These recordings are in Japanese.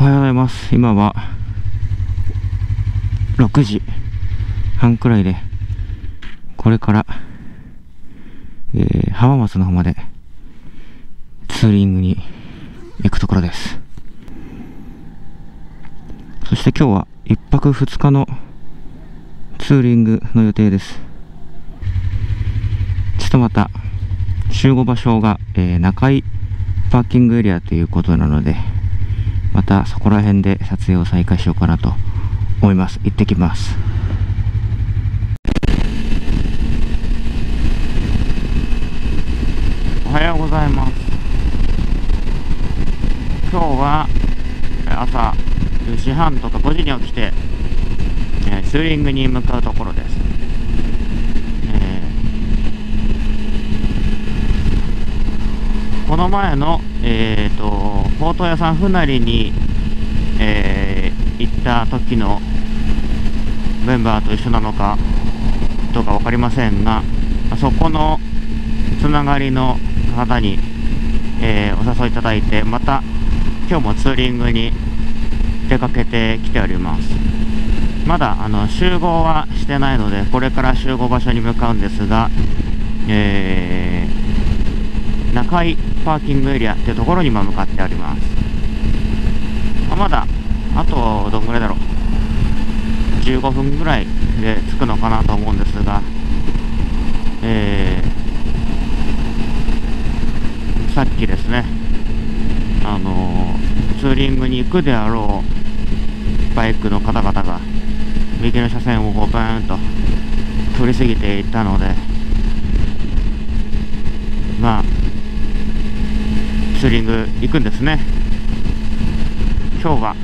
おはようございます。今は6時半くらいで、これから、えー、浜松の方までツーリングに行くところです。そして今日は1泊2日のツーリングの予定です。ちょっとまた集合場所が、えー中井パーキングエリアということなので、またそこら辺で撮影を再開しようかなと思います。行ってきます。おはようございます。今日は朝4時半とか5時に起きて、ツーリングに向かうところです。えーこの前の、えー、とポート屋さん船りに、えー行った時のメンバーと一緒なのかどうか分かりませんがそこのつながりの方に、えーお誘いいただいてまた今日もツーリングに出かけてきております。まだあの集合はしてないのでこれから集合場所に向かうんですが、えー中井パーキングエリアってところに今向かっております。あまだあとどんぐらいだろう。15分ぐらいで着くのかなと思うんですがえーさっきですねあのーツーリングに行くであろうバイクの方々が右の車線をこうバーンと通り過ぎていったのでまあツーリング行くんですね。今日は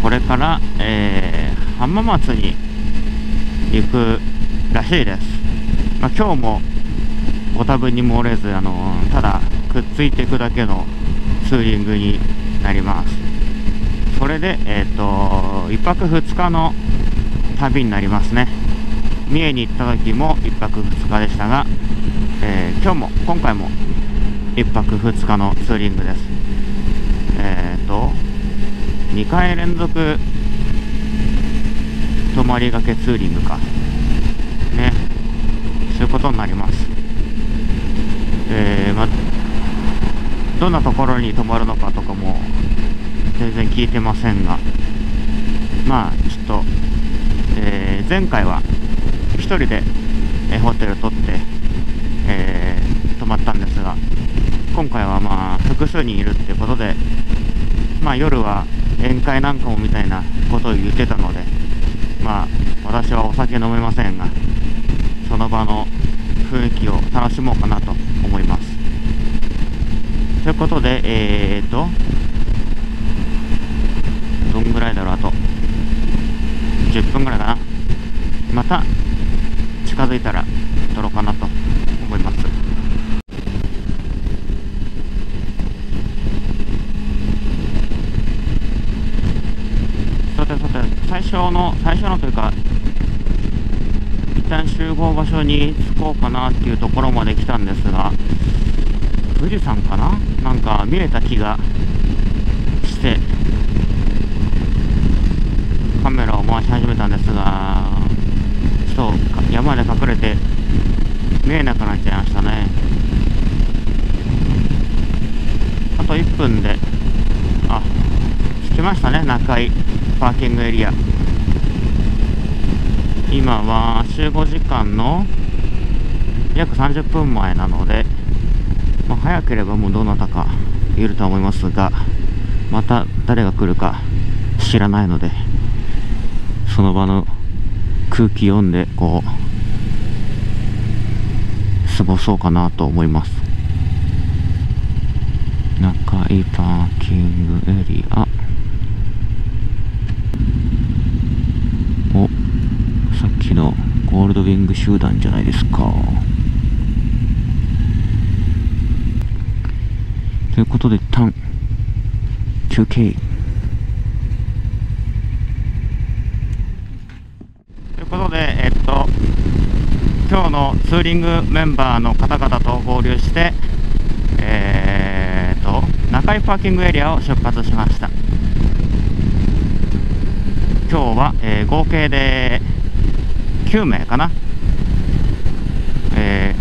これから、えー浜松に行くらしいです、まあ、今日もご多分に漏れず、あのただくっついていくだけのツーリングになります。それで、えっと1泊2日の旅になりますね。三重に行った時も1泊2日でしたが、えー今日も今回も1泊2日のツーリングです。えっ、と2回連続泊まりがけツーリングか。ね。そういうことになります。えーまどんなところに泊まるのかとかも全然聞いてませんが。まあちょっと、えー前回は1人で、えホテル取って、えー泊まったんですが今回はまあ複数人いるってことでまあ夜は宴会なんかもみたいなことを言ってたのでまあ私はお酒飲めませんがその場の雰囲気を楽しもうかなと思います。ということでえーとどんぐらいだろうあと10分ぐらいかな。また近づいたら撮ろうかなと思いますさてさて最初の最初のというか一旦集合場所に着こうかなっていうところまで来たんですが富士山かな？なんか見えた気がしてカメラを回し始めたんですがちょっと山で隠れて見えなくなっちゃいましたね。あと1分であ着きましたね中井パーキングエリア。今は集合時間の約30分前なので、まあ、早ければもうどなたかいると思いますがまた誰が来るか知らないのでその場の空気読んでこう過ごそうかなと思います。中井パーキングエリアおさっきのゴールドウィング集団じゃないですか。ということで一旦休憩ということでえっと今日のツーリングメンバーの方々と合流してえー、と中海パーキングエリアを出発しました。今日は、えー、合計で9名かな。え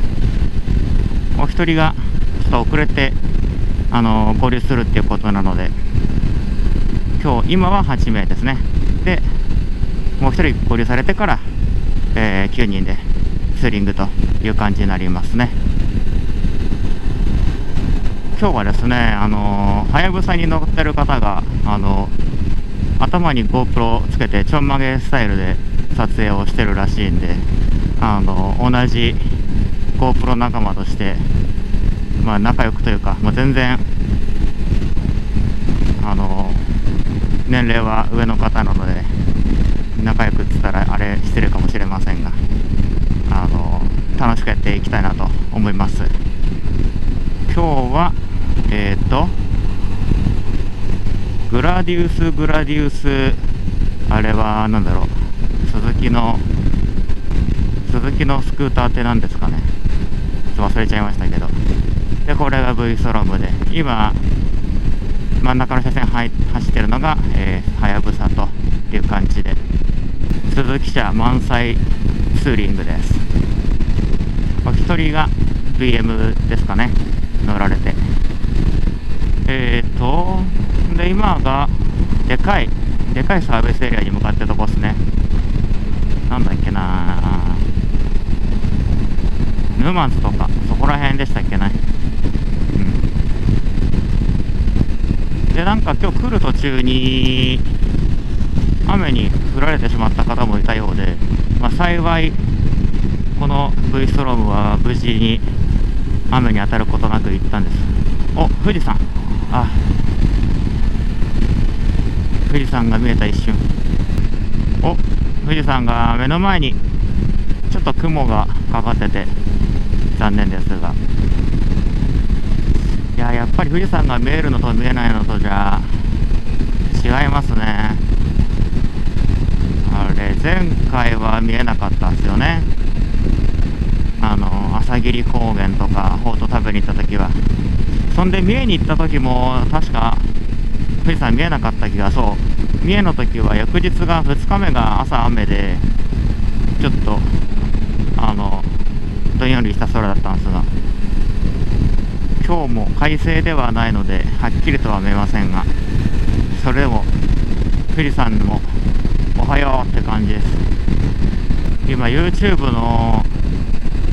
ー、お一人がちょっと遅れてあの合流するっていうことなので今日今は8名ですね。でもう1人合流されてから、えー、9人でツーリングという感じになりますね。今日はですねあのはやぶさに乗ってる方があの頭に GoPro つけてちょんまげスタイルで撮影をしてるらしいんであの同じ GoPro 仲間としてまあ仲良くというか、まあ、全然あの年齢は上の方なので仲良くっつったらあれ失礼かもしれませんがあの楽しくやっていきたいなと思います。今日はえっ、ー、とグラディウスグラディウスあれは何だろう。木の鈴木のスクーターって何ですかね。ちょっと忘れちゃいましたけど。でこれが V ストロームで今真ん中の車線走ってるのがはやぶさという感じで鈴木車満載ツーリングです。お一人が BM ですかね。乗られて。えっ、ー、とで今がでかいでかいサービスエリアに向かってとこですね。なんだっけな。沼津とかそこら辺でしたっけね。うん。でなんか今日来る途中に雨に降られてしまった方もいたようで、まあ、幸いこの V ストロームは無事に雨に当たることなく行ったんです。お富士山。あ。富士山が見えた一瞬。お。富士山が目の前にちょっと雲がかかってて残念ですが。いややっぱり富士山が見えるのと見えないのとじゃ違いますね。あれ前回は見えなかったんですよね。あの朝霧高原とかほうと食べに行った時は。そんで三重に行った時も確か富士山見えなかった気がそう。三重の時は翌日が2日目が朝雨でちょっとあのどんよりした空だったんですが今日も快晴ではないのではっきりとは見えませんがそれでも富士山もおはようって感じです。今 YouTube の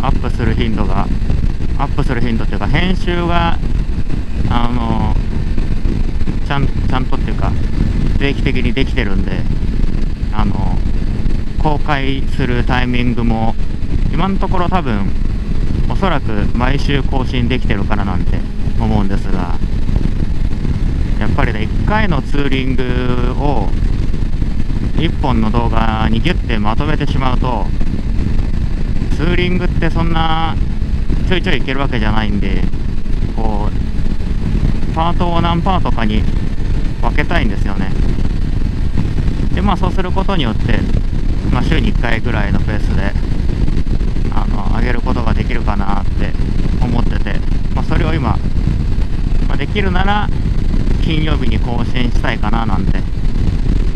アップする頻度がアップする頻度っていうか編集があのちゃんちゃんとっていうか定期的にできてるんであの公開するタイミングも今のところ多分おそらく毎週更新できてるからなんて思うんですがやっぱりね1回のツーリングを1本の動画にギュッてまとめてしまうとツーリングってそんなちょいちょい行けるわけじゃないんでこうパートを何パートかに分けたいんですよね。でまあそうすることによって、まあ、週に1回ぐらいのペースであの上げることができるかなって思ってて、まあ、それを今、まあ、できるなら金曜日に更新したいかななんて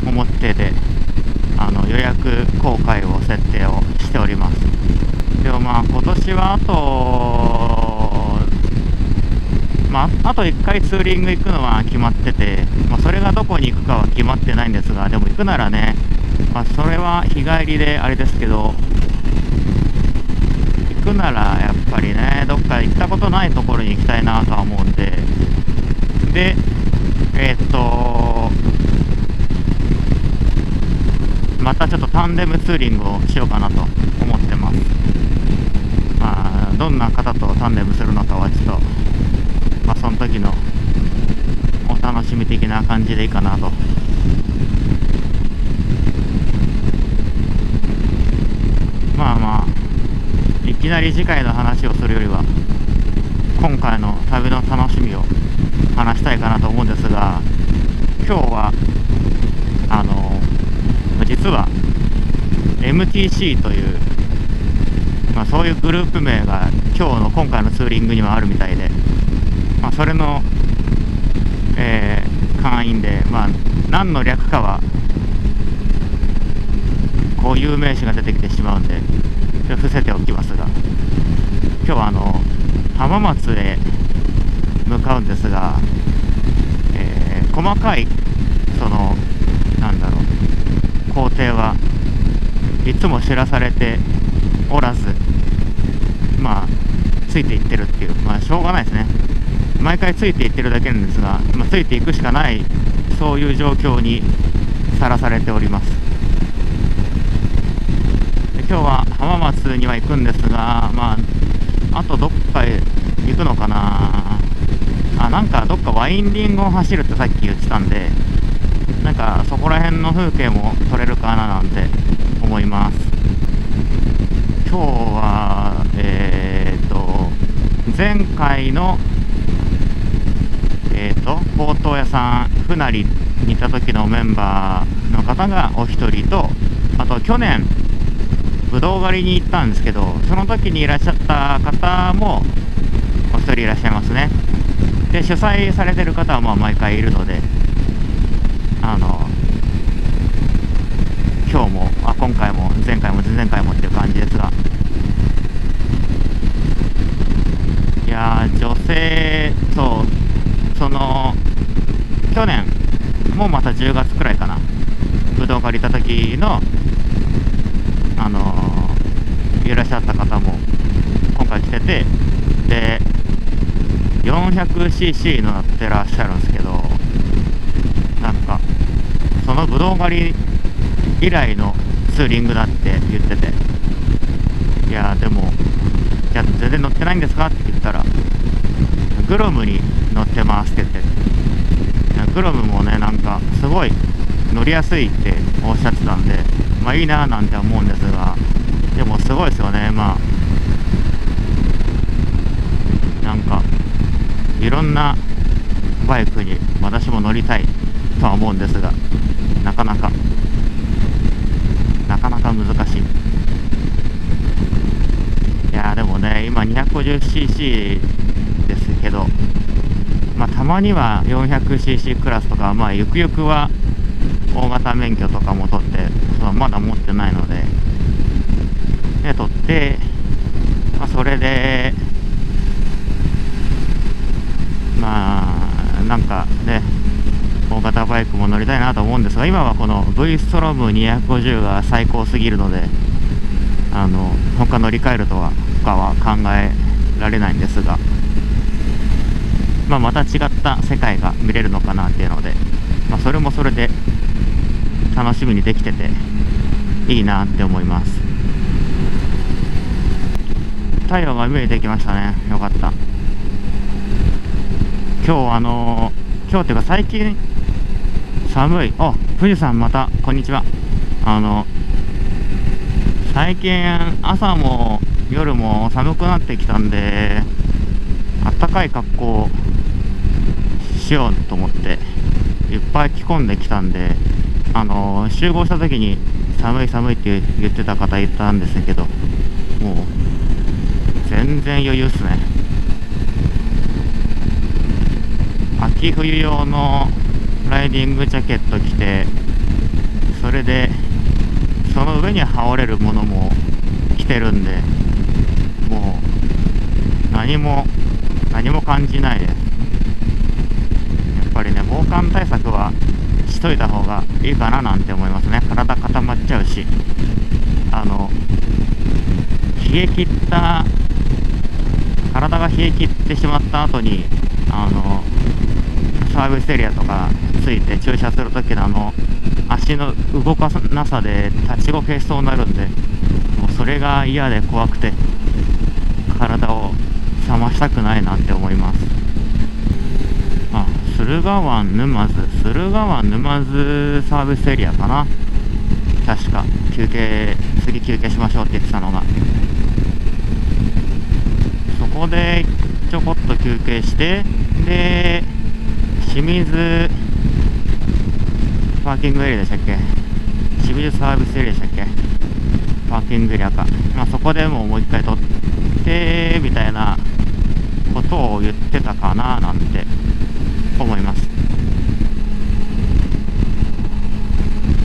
思っててあの予約公開を設定をしております。でもまあ今年はあとまあ、あと1回ツーリング行くのは決まってて、まあ、それがどこに行くかは決まってないんですがでも行くならね、まあ、それは日帰りであれですけど行くならやっぱりねどっか行ったことないところに行きたいなとは思うんで。でえー、っとまたちょっとタンデムツーリングをしようかなと思ってます。まあどんな方とタンデムするのかはちょっとまあその時のお楽しみ的な感じでいいかなとまあまあいきなり次回の話をするよりは今回の旅の楽しみを話したいかなと思うんですが今日はあの実は MTC という、まあ、そういうグループ名が今日の今回のツーリングにはあるみたいで、まあ、それのえー、会員で、まあ、何の略かはこういう名詞が出てきてしまうんで伏せておきますが今日はあの浜松へ向かうんですが、えー、細かいそのなんだろう工程はいつも知らされておらずまあついていってるっていうまあしょうがないですね。毎回ついていってるだけなんですが、まあ、ついていくしかないそういう状況にさらされております。今日は浜松には行くんですがまああとどっかへ行くのかな。あなんかどっかワインディングを走るってさっき言ってたんでなんかそこら辺の風景も撮れるかななんて思います。今日はえっ、と前回のえっ、ー、とほうとう屋さん船りにいた時のメンバーの方がお一人とあと去年ぶどう狩りに行ったんですけどその時にいらっしゃった方もお一人いらっしゃいますね。で主催されてる方はまあ毎回いるのであの今日もあ今回も前回も前々回もっていう感じですが。いや女性そうその去年もまた10月くらいかな。ぶどう借りた時のあのー、いらっしゃった方も今回来てて。で 400cc 乗ってらっしゃるんですけどなんかそのぶどう狩り以来のツーリングだって言ってて。いやでもじゃあ全然乗ってないんですかって言ったらグロムに乗ってますって。言ってグロムもねなんかすごい乗りやすいっておっしゃってたんでまあいいななんて思うんですがでもすごいですよね。まあなんかいろんなバイクに私も乗りたいとは思うんですがなかなかなかなか難しい。いやでもね今 250cc ですけどまあたまには 400cc クラスとかまあゆくゆくは大型免許とかも取ってそのまだ持ってないのでで取って、まあ、それでまあなんかね大型バイクも乗りたいなと思うんですが今はこの V ストローム250が最高すぎるのであの他乗り換えるとは他は考えられないんですが、まあ、また違った世界が見れるのかなっていうので、まあ、それもそれで楽しみにできてていいなって思います。太陽が見えてきましたね。よかった。今日あのー、今日っていうか最近寒い。あ富士山またこんにちは。あの最近朝も夜も寒くなってきたんであったかい格好しようと思っていっぱい着込んできたんであのー、集合した時に寒い寒いって言ってた方いたんですけどもう全然余裕っすね。秋冬用のライディングジャケット着てそれでその上に羽織れるものも着てるんでもう何も何も感じないです。ぱりね防寒対策はしといた方がいいかななんて思いますね。体固まっちゃうし。あの冷え切った体が冷え切ってしまった後にあのサービスエリアとかついて駐車するときのあの足の動かなさで立ちこけしそうになるんでもうそれが嫌で怖くて体を冷ましたくないなんて思います。駿河湾沼津駿河湾沼津サービスエリアかな。確か休憩次休憩しましょうって言ってたのが。そこでちょこっと休憩してで清水パーキングエリアでしたっけ？清水サービスエリアでしたっけ？パーキングエリアか、まあ、そこでももう一回撮ってみたいなことを言ってたかななんて。思います。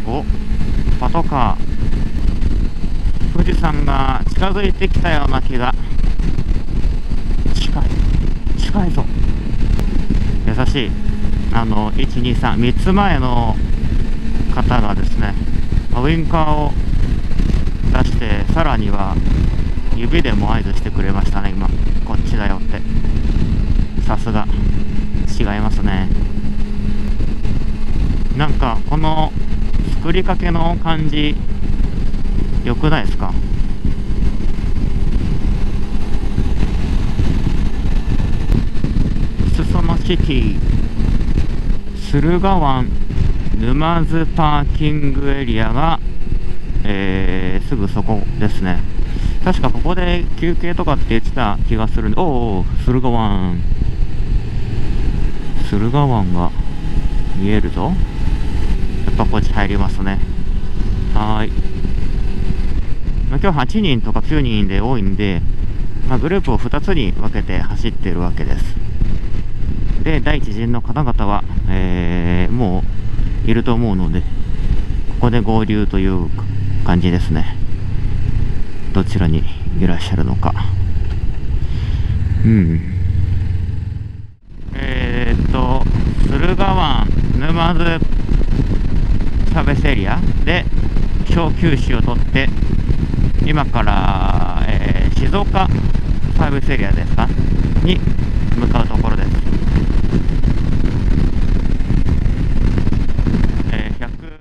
おパトカー。富士山が近づいてきたような気が。近い。近いぞ。優しい。あの1233つ前の方がですねウインカーを出してさらには指でも合図してくれましたね今。こっちだよって。さすが。違いますね。なんかこの作りかけの感じ良くないですか？裾野シティ駿河湾沼津パーキングエリアが、えー、すぐそこですね。確かここで休憩とかって言ってた気がするんでおお駿河湾。駿河湾が見えるぞ。やっぱこっち入りますね。はい、今日8人とか9人で多いんで、まあ、グループを2つに分けて走ってるわけです。で第一陣の方々は、えー、もういると思うのでここで合流という感じですね。どちらにいらっしゃるのか。うんえー、っと駿河湾沼津サービスエリアで小休止を取って今から、えー、静岡サービスエリアですか？に向かうところです。